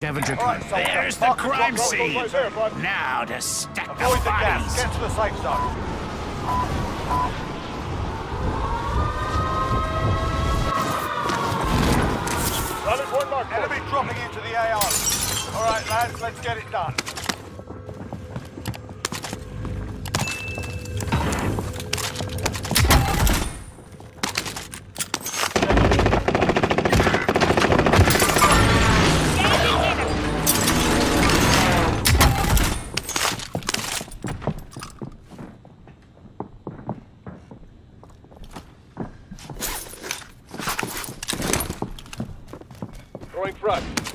Scavenger All right, hunt. There's the Mark crime drop scene. right there, bud. Now to stack Avoid the the gas. bodies. Get to the safe zone. Enemy dropping into the AO. All right, lads, let's get it done. Throwing front.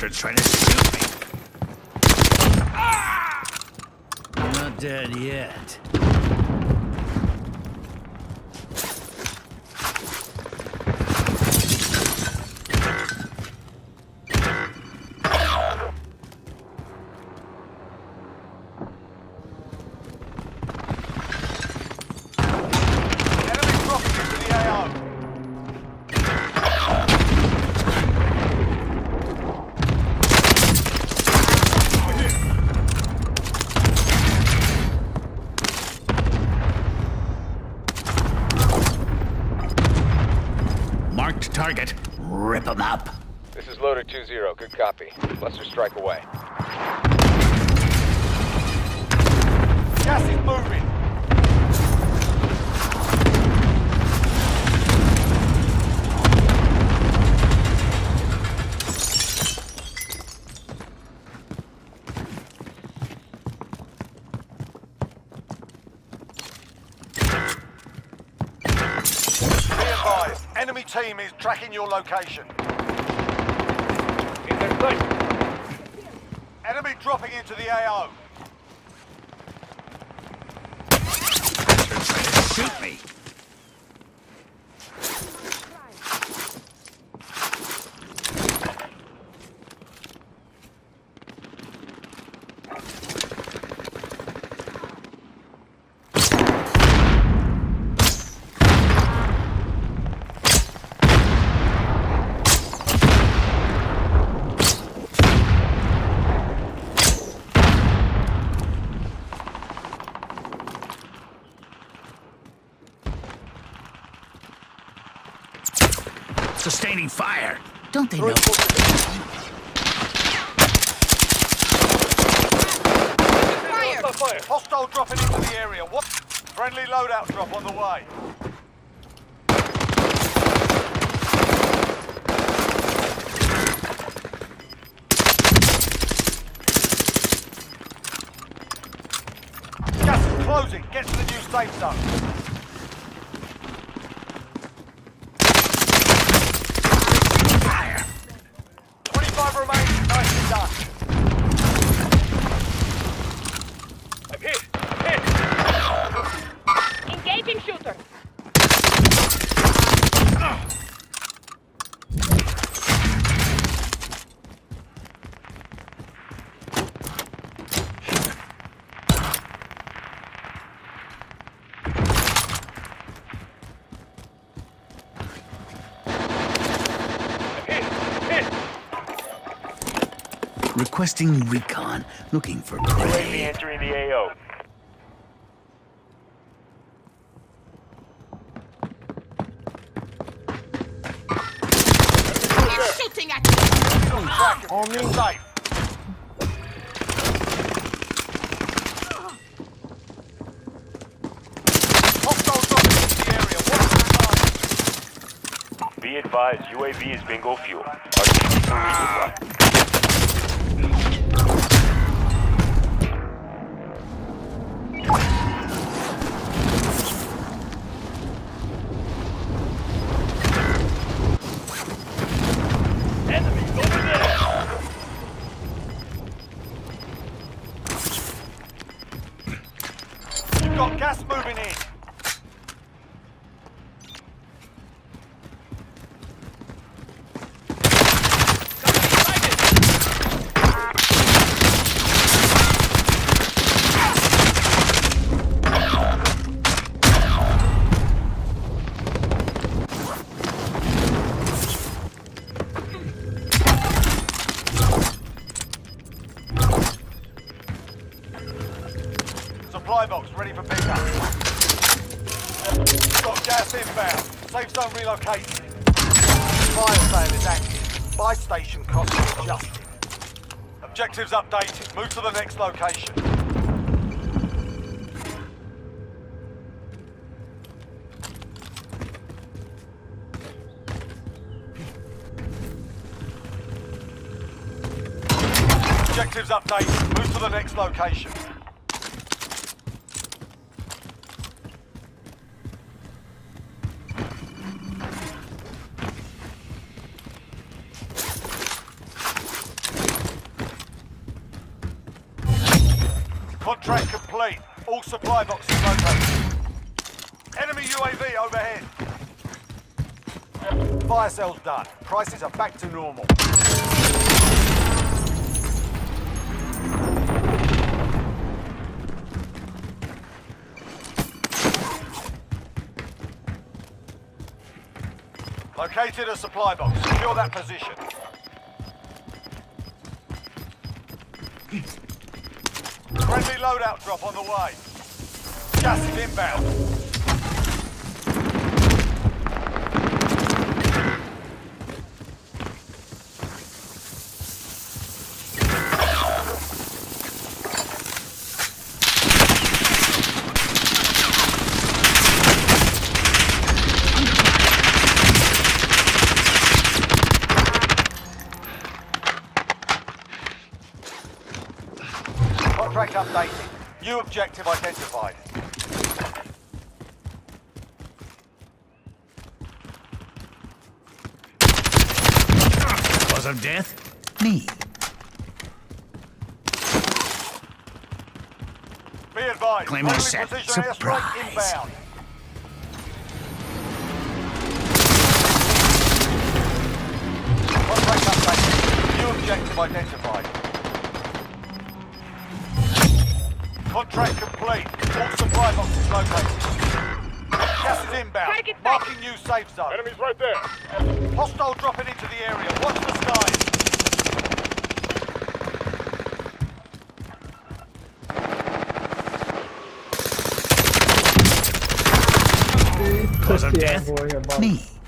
Bastard's trying to shoot me. I'm not dead yet. Target. Rip 'em up. This is loader 2-0. Good copy. Cluster strike away. Gas is moving. Be advised, enemy team is tracking your location. In their sight. Enemy dropping into the AO. Bastard's trying to shoot me. Sustaining fire. Don't they know? Fire! Fire. Hostile dropping into the area. What? Friendly loadout drop on the way. Gas is closing. Get to the new safe zone. Requesting recon. Looking for prey. entering the AO. Shooting at on life. Be advised, UAV is bingo fuel. Supply box ready for pickup. Got gas inbound. Safe zone relocated. Fire sale is active. Buy station costs are adjusted. Objectives updated. Move to the next location. Objectives updated. Move to the next location. Contract complete. All supply boxes located. Enemy UAV overhead. Fire sales done. Prices are back to normal. Located a supply box. Secure that position. Loadout drop on the way. Gas is inbound. Contract updated. New objective identified. Cause of death? Me. Be advised. Claim your friendly set. Surprise. inbound. Contract updated. New objective identified. Contract complete. All supply boxes located. Gas is inbound. Marking new safe zone. Enemies right there! Hostile dropping into the area. Watch the skies. Cause of Yeah, death? Me.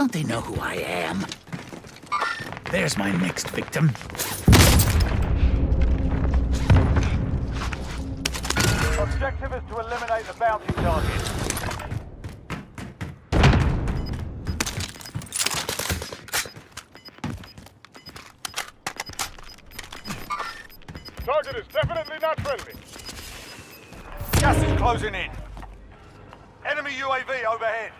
Don't they know who I am? There's my next victim. Objective is to eliminate the bounty target. Target is definitely not friendly. Gas is closing in. Enemy UAV overhead.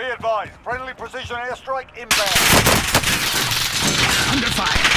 Be advised, friendly precision airstrike inbound. Under fire.